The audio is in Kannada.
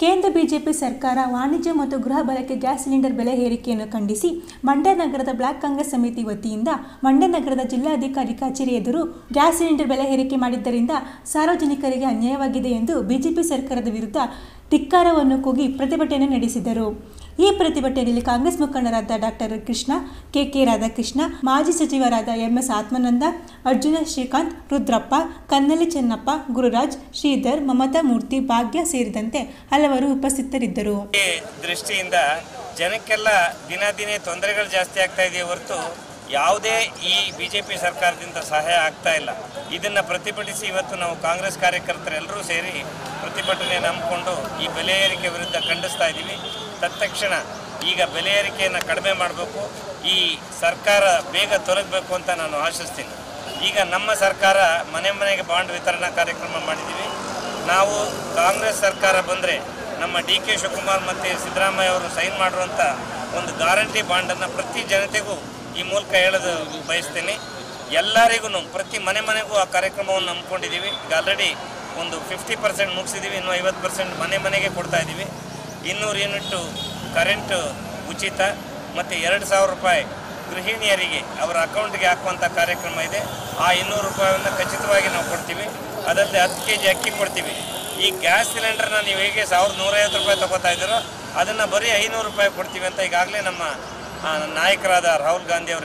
ಕೇಂದ್ರ ಬಿಜೆಪಿ ಸರ್ಕಾರ ವಾಣಿಜ್ಯ ಮತ್ತು ಗೃಹ ಬಳಕೆ ಗ್ಯಾಸ್ ಸಿಲಿಂಡರ್ ಬೆಲೆ ಏರಿಕೆಯನ್ನು ಖಂಡಿಸಿ ಮಂಡ್ಯ ನಗರದ ಬ್ಲಾಕ್ ಕಾಂಗ್ರೆಸ್ ಸಮಿತಿ ವತಿಯಿಂದ ಮಂಡ್ಯ ನಗರದ ಜಿಲ್ಲಾಧಿಕಾರಿ ಕಚೇರಿ ಎದುರು ಗ್ಯಾಸ್ ಸಿಲಿಂಡರ್ ಬೆಲೆ ಏರಿಕೆ ಮಾಡಿದ್ದರಿಂದ ಸಾರ್ವಜನಿಕರಿಗೆ ಅನ್ಯಾಯವಾಗಿದೆ ಎಂದು ಬಿಜೆಪಿ ಸರ್ಕಾರದ ವಿರುದ್ಧ ಧಿಕ್ಕಾರವನ್ನು ಕೂಗಿ ಪ್ರತಿಭಟನೆ ನಡೆಸಿದರು. ಈ ಪ್ರತಿಭಟನೆಯಲ್ಲಿ ಕಾಂಗ್ರೆಸ್ ಮುಖಂಡರಾದ doctor Krishna K K Radhakrishna, ಮಾಜಿ ಸಚಿವರಾದ ಎಂಎಸ್ ಆತ್ಮಾನಂದ, ಅರ್ಜುನ ಶ್ರೀಕಾಂತ್, ರುದ್ರಪ್ಪ, ಕನ್ನಲಿ ಚೆನ್ನಪ್ಪ, ಗುರುರಾಜ್, ಶ್ರೀಧರ್, ಮಮತಾ ಮೂರ್ತಿ, ಭಾಗ್ಯ ಸೇರಿದಂತೆ ಹಲವರು ಉಪಸ್ಥಿತರಿದ್ದರು. ದೃಷ್ಟಿಯಿಂದ ಜನಕ್ಕೆಲ್ಲ ದಿನ ದಿನೇ ತೊಂದರೆಗಳು ಜಾಸ್ತಿ ಆಗ್ತಾ ಇದೆಯೇ ಹೊರತು ಯಾವುದೇ ಈ ಬಿ ಜೆ ಪಿ ಸರ್ಕಾರದಿಂದ ಸಹಾಯ ಆಗ್ತಾ ಇಲ್ಲ. ಇದನ್ನು ಪ್ರತಿಭಟಿಸಿ ಇವತ್ತು ನಾವು ಕಾಂಗ್ರೆಸ್ ಕಾರ್ಯಕರ್ತರೆಲ್ಲರೂ ಸೇರಿ ಪ್ರತಿಭಟನೆ ನಂಬಿಕೊಂಡು ಈ ಬೆಲೆ ಏರಿಕೆ ವಿರುದ್ಧ ಖಂಡಿಸ್ತಾ ಇದ್ದೀವಿ. ತತ್ಕ್ಷಣ ಈಗ ಬೆಲೆ ಏರಿಕೆಯನ್ನು ಕಡಿಮೆ ಮಾಡಬೇಕು. ಈ ಸರ್ಕಾರ ಬೇಗ ತೊಲಗಬೇಕು ಅಂತ ನಾನು ಆಶಿಸ್ತೀನಿ. ಈಗ ನಮ್ಮ ಸರ್ಕಾರ ಮನೆ ಮನೆಗೆ ಬಾಂಡ್ ವಿತರಣಾ ಕಾರ್ಯಕ್ರಮ ಮಾಡಿದ್ದೀವಿ. ನಾವು ಕಾಂಗ್ರೆಸ್ ಸರ್ಕಾರ ಬಂದರೆ ನಮ್ಮ ಡಿ ಕೆ ಶಿವಕುಮಾರ್ ಮತ್ತು ಸಿದ್ದರಾಮಯ್ಯ ಅವರು ಸೈನ್ ಮಾಡಿರುವಂಥ ಒಂದು ಗ್ಯಾರಂಟಿ ಬಾಂಡನ್ನು ಪ್ರತಿ ಜನತೆಗೂ ಈ ಮೂಲಕ ಹೇಳೋದು ಬಯಸ್ತೀನಿ. ಎಲ್ಲರಿಗೂ ಪ್ರತಿ ಮನೆ ಮನೆಗೂ ಆ ಕಾರ್ಯಕ್ರಮವನ್ನು ನಂಬ್ಕೊಂಡಿದ್ದೀವಿ. ಈಗ ಆಲ್ರೆಡಿ ಒಂದು ಫಿಫ್ಟಿ ಪರ್ಸೆಂಟ್ ಮುಗಿಸಿದ್ದೀವಿ, ಇನ್ನು ಐವತ್ತು ಪರ್ಸೆಂಟ್ ಮನೆ ಮನೆಗೆ ಕೊಡ್ತಾ ಇದ್ದೀವಿ. ಇನ್ನೂರು ಯೂನಿಟ್ಟು ಕರೆಂಟು ಉಚಿತ. ಮತ್ತು ಎರಡು ಸಾವಿರ ರೂಪಾಯಿ ಗೃಹಿಣಿಯರಿಗೆ ಅವರ ಅಕೌಂಟ್ಗೆ ಹಾಕುವಂಥ ಕಾರ್ಯಕ್ರಮ ಇದೆ. ಆ ಇನ್ನೂರು ರೂಪಾಯಿಯನ್ನು ಖಚಿತವಾಗಿ ನಾವು ಕೊಡ್ತೀವಿ. ಅದಲ್ಲದೆ ಹತ್ತು ಕೆ ಜಿ ಅಕ್ಕಿ ಕೊಡ್ತೀವಿ. ಈ ಗ್ಯಾಸ್ ಸಿಲಿಂಡರ್ನ ನೀವು ಹೇಗೆ ಸಾವಿರದ ನೂರೈವತ್ತು ರೂಪಾಯಿ ತೊಗೋತಾ ಇದ್ದೀರೋ, ಅದನ್ನು ಬರೀ ಐನೂರು ರೂಪಾಯಿ ಕೊಡ್ತೀವಿ ಅಂತ ಈಗಾಗಲೇ ನಮ್ಮ ನಾಯಕರಾದ ರಾಹುಲ್ ಗಾಂಧಿ ಅವರು